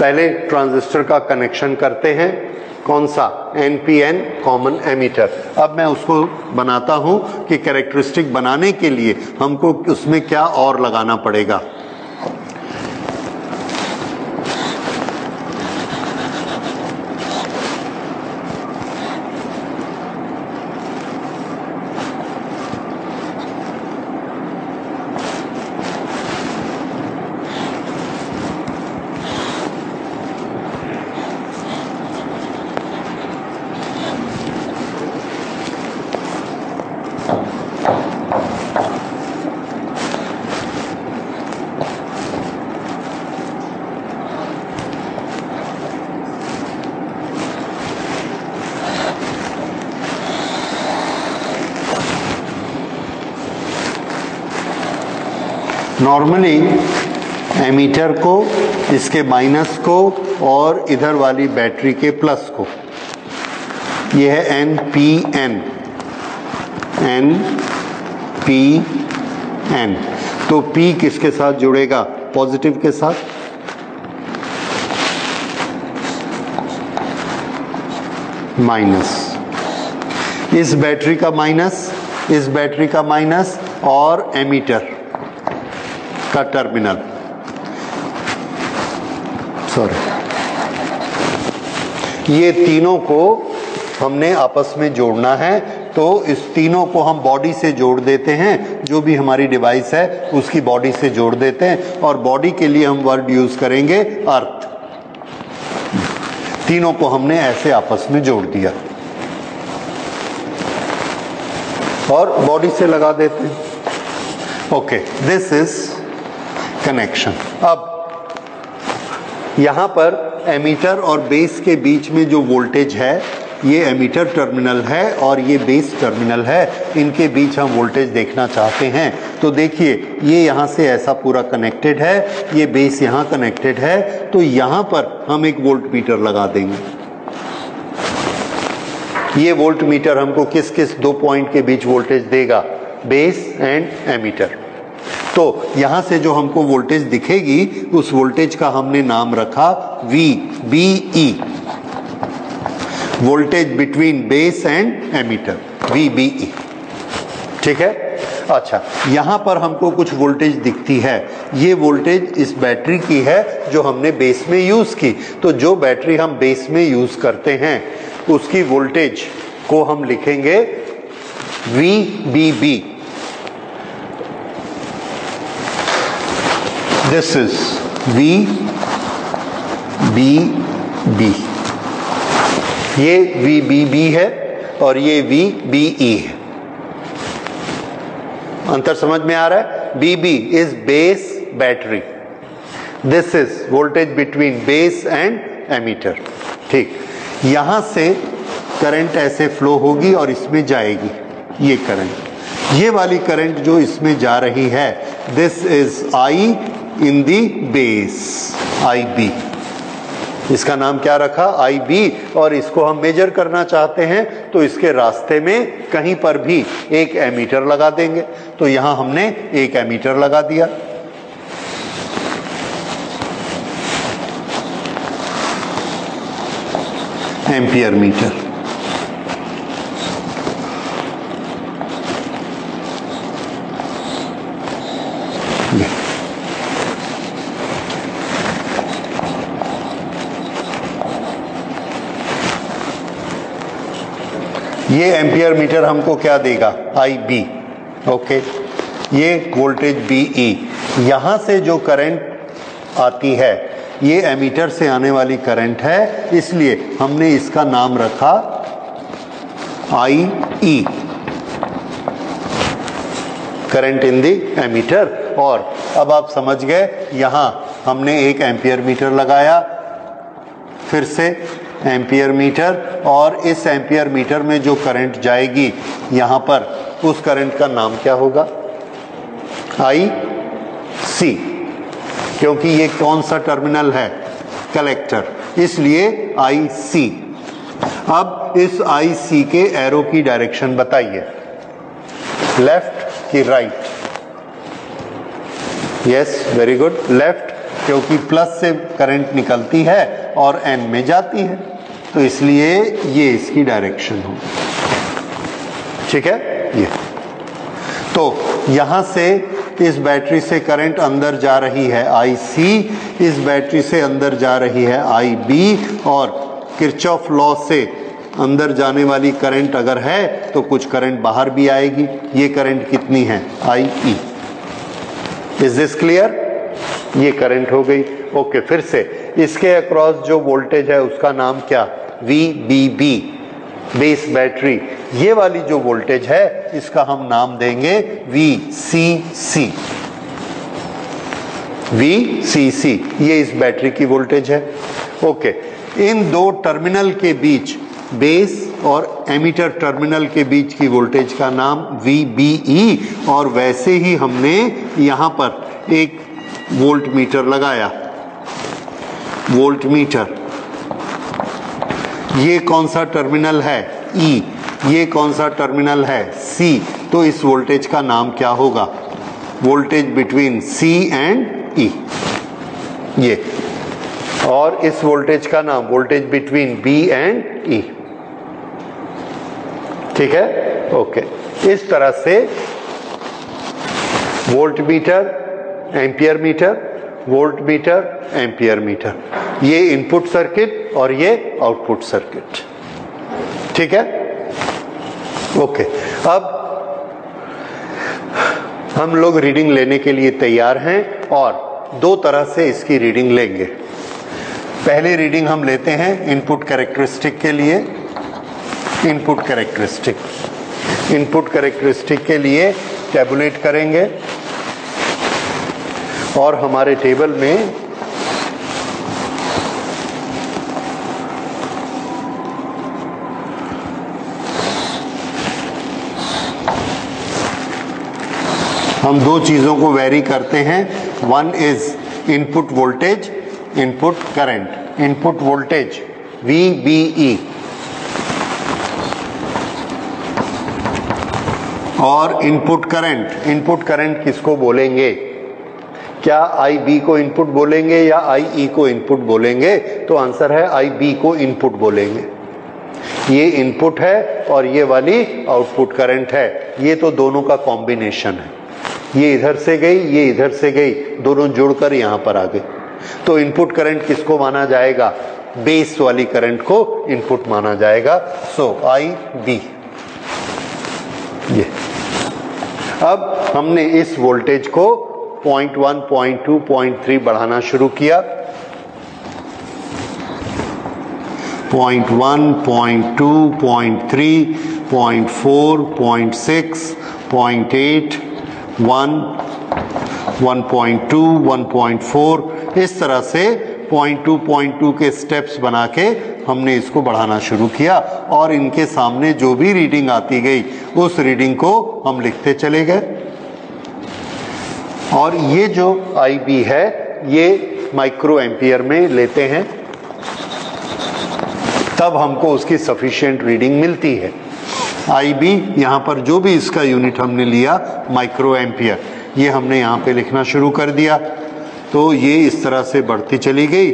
पहले ट्रांजिस्टर का कनेक्शन करते हैं। कौन सा? एनपीएन कॉमन एमीटर अब मैं उसको बनाता हूँ कि कैरेक्टरिस्टिक बनाने के लिए हमको उसमें क्या और लगाना पड़ेगा? नॉर्मली एमीटर को, इसके माइनस को और इधर वाली बैटरी के प्लस को। ये है N P N N P N तो पी किसके साथ जुड़ेगा? पॉजिटिव के साथ। माइनस इस बैटरी का माइनस इस बैटरी का माइनस और एमीटर का टर्मिनल सॉरी ये तीनों को हमने आपस में जोड़ना है तो इस तीनों को हम बॉडी से जोड़ देते हैं। जो भी हमारी डिवाइस है, उसकी बॉडी से जोड़ देते हैं और बॉडी के लिए हम वर्ड यूज़ करेंगे अर्थ तीनों को हमने ऐसे आपस में जोड़ दिया। और बॉडी से लगा देते हैं। ओके दिस इज़ कनेक्शन अब यहाँ पर एमीटर और बेस के बीच में जो वोल्टेज है, ये एमीटर टर्मिनल है और ये बेस टर्मिनल है। इनके बीच हम वोल्टेज देखना चाहते हैं। तो देखिए, ये यहाँ से ऐसा पूरा कनेक्टेड है, ये बेस यहाँ कनेक्टेड है। तो यहाँ पर हम एक वोल्ट मीटर लगा देंगे। ये वोल्ट मीटर हमको किस किस दो पॉइंट के बीच वोल्टेज देगा? बेस एंड एमीटर तो यहाँ से जो हमको वोल्टेज दिखेगी, उस वोल्टेज का हमने नाम रखा V B E voltage between base and emitter V B E ठीक है? अच्छा यहाँ पर हमको कुछ वोल्टेज दिखती है। ये वोल्टेज इस बैटरी की है, जो हमने बेस में यूज़ की। तो जो बैटरी हम बेस में यूज़ करते हैं, उसकी वोल्टेज को हम लिखेंगे V B B this is V B B ये वी बी बी है और ये वी बी ई है। अंतर समझ में आ रहा है? B B is base battery this is voltage between base and emitter ठीक। यहाँ से करंट ऐसे फ्लो होगी और इसमें जाएगी, ये करंट ये वाली करंट जो इसमें जा रही है this is I in the base I B इसका नाम क्या रखा? आई बी और इसको हम मेजर करना चाहते हैं तो इसके रास्ते में कहीं पर भी एक एमीटर लगा देंगे। तो यहाँ हमने एक एमीटर लगा दिया। Ampere meter. ये एम्पियर मीटर हमको क्या देगा? आई बी ओके ये वोल्टेज बी ई यहाँ से जो करंट आती है, ये एमीटर से आने वाली करंट है, इसलिए हमने इसका नाम रखा I E current in the emitter. और अब आप समझ गए, यहाँ हमने एक एम्पियर मीटर लगाया, फिर से एम्पियर मीटर और इस एम्पियर मीटर में जो करंट जाएगी यहाँ पर, उस करंट का नाम क्या होगा? आई सी क्योंकि ये कौन सा टर्मिनल है? कलेक्टर। इसलिए आई सी अब इस आई सी के एरो की डायरेक्शन बताइए। लेफ़्ट की right yes very good left क्योंकि प्लस से करंट निकलती है और एन में जाती है। तो इसलिए ये इसकी डायरेक्शन हो। ठीक है? ये। तो यहाँ से इस बैटरी से करंट अंदर जा रही है आई सी इस बैटरी से अंदर जा रही है आई बी और किरचॉफ लॉ से अंदर जाने वाली करंट अगर है तो कुछ करंट बाहर भी आएगी। ये करंट कितनी है? I E is this clear ये करंट हो गई। ओके फिर से, इसके अक्रॉस जो वोल्टेज है, उसका नाम क्या? V B B base battery ये वाली जो वोल्टेज है, इसका हम नाम देंगे वी सी सी वी सी सी ये इस बैटरी की वोल्टेज है। ओके इन दो टर्मिनल के बीच बेस और एमीटर टर्मिनल के बीच की वोल्टेज का नाम वी बी ई और वैसे ही हमने यहाँ पर एक वोल्ट मीटर लगाया। वोल्ट मीटर ये कौन सा टर्मिनल है? ई e. ये कौन सा टर्मिनल है? सी तो इस वोल्टेज का नाम क्या होगा? Voltage between C and E ये। और इस वोल्टेज का नाम, voltage between B and E ठीक है? ओके। इस तरह से voltmeter ampere meter, voltmeter, ampere meter. ये इनपुट सर्किट और ये आउटपुट सर्किट। ठीक है? ओके। अब हम लोग रीडिंग लेने के लिए तैयार हैं और दो तरह से इसकी रीडिंग लेंगे। पहली रीडिंग हम लेते हैं इनपुट कैरेक्टरिस्टिक के लिए। Input characteristic. इनपुट कैरेक्टरिस्टिक के लिए टेबुलेट करेंगे। और हमारे टेबल में हम दो चीज़ों को वेरी करते हैं। One is input voltage input current input voltage V B E और इनपुट करंट इनपुट करंट किसको बोलेंगे? क्या आई बी को इनपुट बोलेंगे या आई ई को इनपुट बोलेंगे? तो आंसर है आई बी को इनपुट बोलेंगे। ये इनपुट है और ये वाली आउटपुट करंट है। ये तो दोनों का कॉम्बिनेशन है। ये इधर से गई, ये इधर से गई, दोनों जुड़कर यहाँ पर आ गए। तो इनपुट करंट किसको माना जाएगा? बेस वाली करंट को इनपुट माना जाएगा। सो आई बी ये। अब हमने इस वोल्टेज को point one point two point three बढ़ाना शुरू किया। Point one point two point three point four point six point eight one one point two one point four इस तरह से पॉइंट टू पॉइंट टू के स्टेप्स बना के हमने इसको बढ़ाना शुरू किया और इनके सामने जो भी रीडिंग आती गई, उस रीडिंग को हम लिखते चले गए। और ये जो आई बी है, ये माइक्रो एम्पियर में लेते हैं। तब हमको उसकी सफिशिएंट रीडिंग मिलती है। आई बी यहाँ पर जो भी इसका यूनिट हमने लिया माइक्रो एम्पियर ये हमने यहाँ पे लिखना शुरू कर दिया। तो ये इस तरह से बढ़ती चली गई।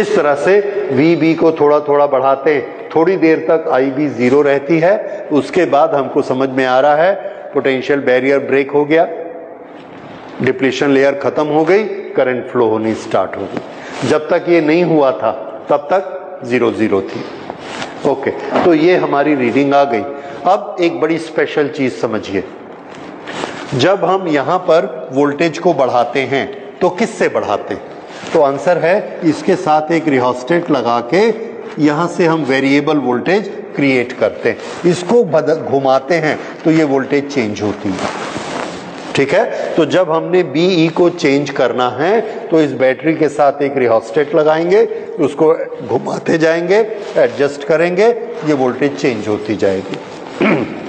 इस तरह से वी बी को थोड़ा थोड़ा बढ़ाते, थोड़ी देर तक आई बी ज़ीरो रहती है। उसके बाद हमको समझ में आ रहा है पोटेंशियल बैरियर ब्रेक हो गया डिप्लीशन लेयर खत्म हो गई करंट फ्लो होनी स्टार्ट हो गई। जब तक ये नहीं हुआ था, तब तक ज़ीरो ज़ीरो थी। ओके तो ये हमारी रीडिंग आ गई। अब एक बड़ी स्पेशल चीज़ समझिए। जब हम यहाँ पर वोल्टेज को बढ़ाते हैं तो किससे बढ़ाते हैं? तो आंसर है, इसके साथ एक रिहोस्टेट लगा के यहाँ से हम वेरिएबल वोल्टेज क्रिएट करते हैं। इसको बदल, घुमाते हैं तो ये वोल्टेज चेंज होती है। ठीक है? तो जब हमने बी ई को चेंज करना है तो इस बैटरी के साथ एक रिहोस्टेट लगाएँगे, उसको घुमाते जाएँगे एडजस्ट करेंगे, ये वोल्टेज चेंज होती जाएगी।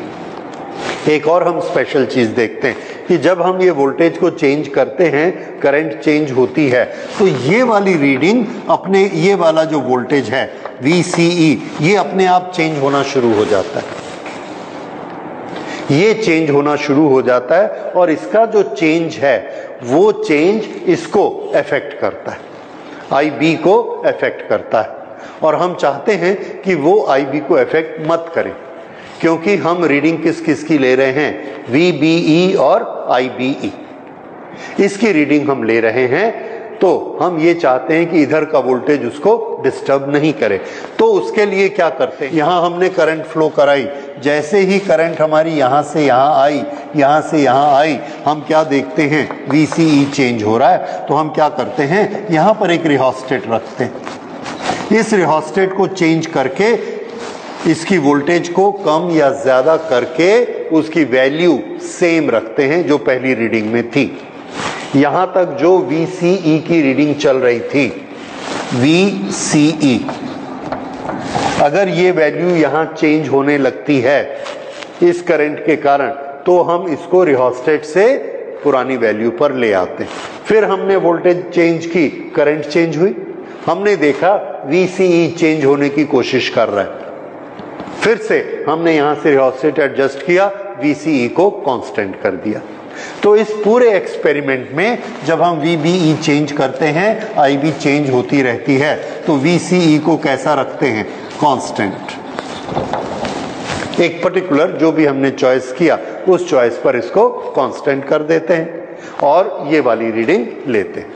एक और हम स्पेशल चीज़ देखते हैं कि जब हम ये वोल्टेज को चेंज करते हैं करंट चेंज होती है तो ये वाली रीडिंग अपने, ये वाला जो वोल्टेज है VCE ये अपने आप चेंज होना शुरू हो जाता है। ये चेंज होना शुरू हो जाता है और इसका जो चेंज है, वो चेंज इसको अफेक्ट करता है। आई बी को अफेक्ट करता है। और हम चाहते हैं कि वो आई बी को अफेक्ट मत करें। क्योंकि हम रीडिंग किस किस की ले रहे हैं? वी बी ई और आई बी ई इसकी रीडिंग हम ले रहे हैं तो हम ये चाहते हैं कि इधर का वोल्टेज उसको डिस्टर्ब नहीं करे। तो उसके लिए क्या करते हैं? यहाँ हमने करंट फ्लो कराई। जैसे ही करंट हमारी यहाँ से यहाँ आई, यहाँ से यहाँ आई, हम क्या देखते हैं? वीसीई चेंज हो रहा है। तो हम क्या करते हैं? यहाँ पर एक रिहोस्टेट रखते हैं। इस रिहोस्टेट को चेंज करके इसकी वोल्टेज को कम या ज़्यादा करके उसकी वैल्यू सेम रखते हैं, जो पहली रीडिंग में थी। यहाँ तक जो VCE की रीडिंग चल रही थी VCE अगर ये वैल्यू यहाँ चेंज होने लगती है, इस करंट के कारण तो हम इसको रिहोस्टेट से पुरानी वैल्यू पर ले आते हैं। फिर हमने वोल्टेज चेंज की करंट चेंज हुई। हमने देखा VCE चेंज होने की कोशिश कर रहा है। फिर से हमने यहाँ से रिहोस्टेट एडजस्ट किया VCE को कांस्टेंट कर दिया। तो इस पूरे एक्सपेरिमेंट में जब हम VBE चेंज करते हैं IB चेंज होती रहती है तो VCE को कैसा रखते हैं? कांस्टेंट एक पर्टिकुलर जो भी हमने चॉइस किया, उस चॉइस पर इसको कांस्टेंट कर देते हैं और ये वाली रीडिंग लेते हैं।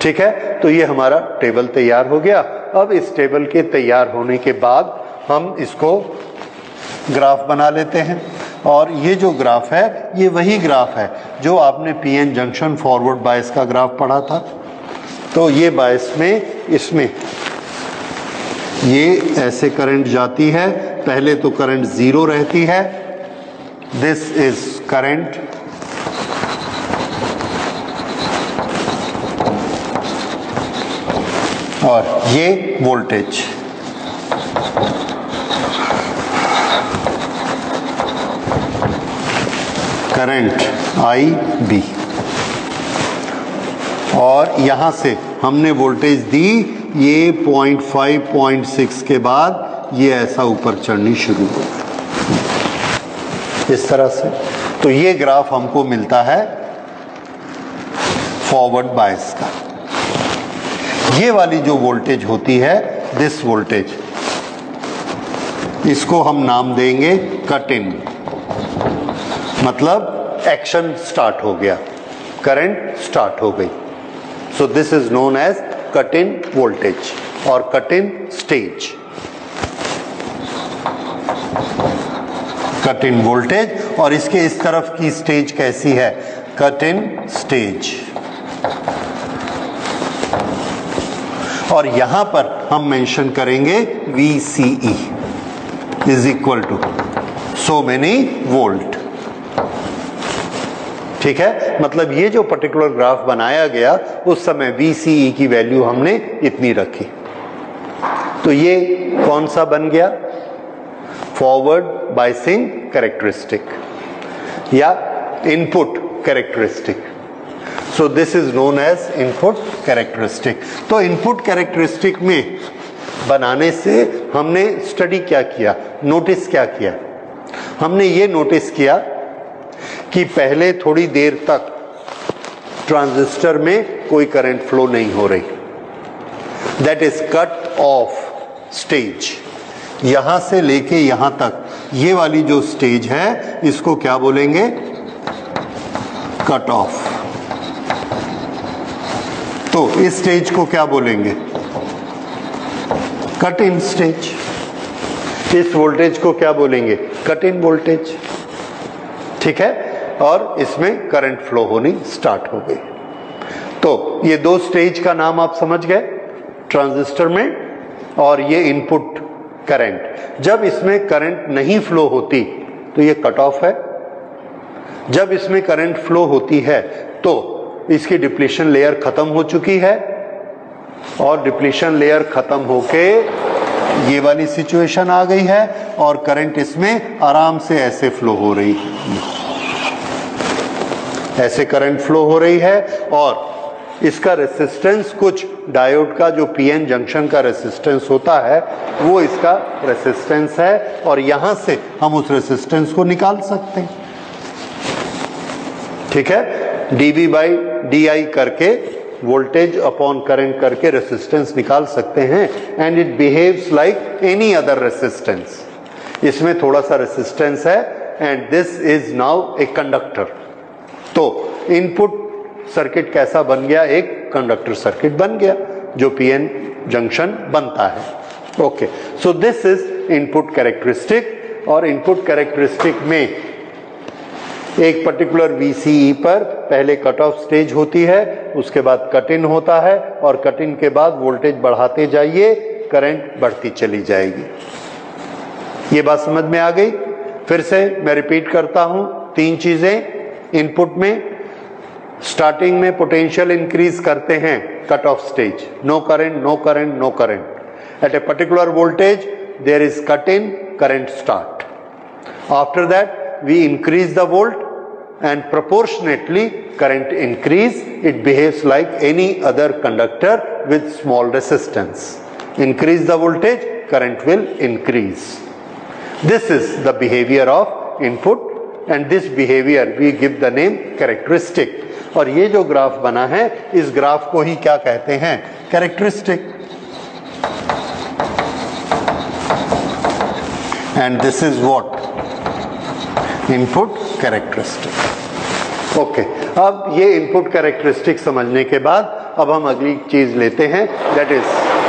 ठीक है? तो ये हमारा टेबल तैयार हो गया। अब इस टेबल के तैयार होने के बाद हम इसको ग्राफ बना लेते हैं। और ये जो ग्राफ है, ये वही ग्राफ है जो आपने पीएन जंक्शन फॉरवर्ड बायस का ग्राफ पढ़ा था। तो ये बायस में, इसमें, ये ऐसे करंट जाती है। पहले तो करंट ज़ीरो रहती है। दिस इज़ करंट और ये वोल्टेज। करंट आई बी और यहाँ से हमने वोल्टेज दी, ये पॉइंट फाइव, पॉइंट सिक्स के बाद ये ऐसा ऊपर चढ़नी शुरू हो इस तरह से। तो ये ग्राफ हमको मिलता है फॉरवर्ड बायस का। ये वाली जो वोल्टेज होती है दिस वोल्टेज इसको हम नाम देंगे कट इन मतलब एक्शन स्टार्ट हो गया। करंट स्टार्ट हो गई। So this is known as cut in voltage और cut in stage cut in voltage और इसके इस तरफ़ की स्टेज कैसी है? कट इन स्टेज और यहाँ पर हम मेंशन करेंगे VCE is equal to so many volt ठीक है? मतलब ये जो पर्टिकुलर ग्राफ बनाया गया, उस समय VCE की वैल्यू हमने इतनी रखी। तो ये कौन सा बन गया? फॉरवर्ड बाइसिंग कैरेक्टरिस्टिक या input characteristic so this is known as input characteristic तो इनपुट कैरेक्टरिस्टिक में बनाने से हमने स्टडी क्या किया? नोटिस क्या किया? हमने ये नोटिस किया कि पहले थोड़ी देर तक ट्रांजिस्टर में कोई करंट फ्लो नहीं हो रही। That is cut off stage यहाँ से लेके यहाँ तक, ये वाली जो स्टेज है, इसको क्या बोलेंगे? कट ऑफ़ तो इस स्टेज को क्या बोलेंगे? कट इन स्टेज इस वोल्टेज को क्या बोलेंगे? कट इन वोल्टेज ठीक है? और इसमें करंट फ्लो होनी स्टार्ट हो गई। तो ये दो स्टेज का नाम आप समझ गए ट्रांजिस्टर में और ये इनपुट करंट जब इसमें करंट नहीं फ्लो होती तो ये कट ऑफ़ है। जब इसमें करंट फ्लो होती है तो इसकी डिप्लीशन लेयर खत्म हो चुकी है और डिप्लीशन लेयर खत्म होके ये वाली सिचुएशन आ गई है और करंट इसमें आराम से ऐसे फ्लो हो रही है। ऐसे करंट फ्लो हो रही है और इसका रेसिस्टेंस कुछ डायोड का, जो पीएन जंक्शन का रेसिस्टेंस होता है, वो इसका रेसिस्टेंस है और यहाँ से हम उस रेसिस्टेंस को निकाल सकते हैं। ठीक है? डीबी बाई डी आई करके वोल्टेज अपॉन करंट करके रेसिस्टेंस निकाल सकते हैं and it behaves like any other resistance इसमें थोड़ा सा रेसिस्टेंस है and this is now a conductor तो इनपुट सर्किट कैसा बन गया? एक कंडक्टर सर्किट बन गया, जो पीएन जंक्शन बनता है। Okay so this is input characteristic और इनपुट कैरेक्टरिस्टिक में एक पर्टिकुलर VCE पर पहले कट ऑफ़ स्टेज होती है, उसके बाद कट इन होता है और कट इन के बाद वोल्टेज बढ़ाते जाइए करंट बढ़ती चली जाएगी। ये बात समझ में आ गई? फिर से मैं रिपीट करता हूँ, तीन चीज़ें। इनपुट में स्टार्टिंग में पोटेंशियल इंक्रीज करते हैं cut off stage no current no current no current at a particular voltage there is cut in current start after that we increase the volt and proportionately current increase it behaves like any other conductor with small resistance increase the voltage current will increase this is the behaviour of input and this behavior, we give the name characteristic. और ये जो ग्राफ बना है, इस ग्राफ को ही क्या कहते हैं? Characteristic and this is what input characteristic okay अब ये इनपुट कैरेक्टरिस्टिक समझने के बाद, अब हम अगली चीज़ लेते हैं दैट इज़